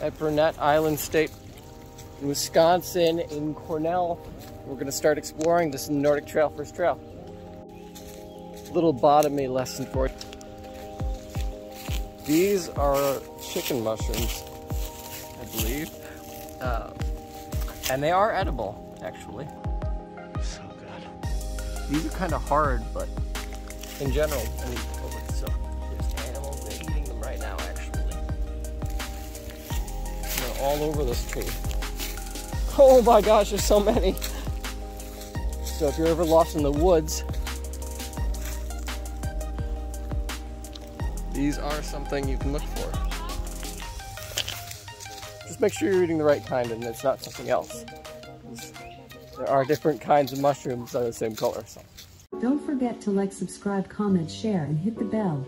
at Brunet Island State in Wisconsin in Cornell. We're gonna start exploring this Nordic Trail First Trail. Little botany lesson for you. These are chicken mushrooms, I believe. Uh, and they are edible, actually. So good. These are kind of hard, but in general, I mean, all over this tree. Oh my gosh, there's so many. So if you're ever lost in the woods, these are something you can look for. Just make sure you're eating the right kind and it's not something else. There are different kinds of mushrooms that are the same color. So. Don't forget to like, subscribe, comment, share, and hit the bell.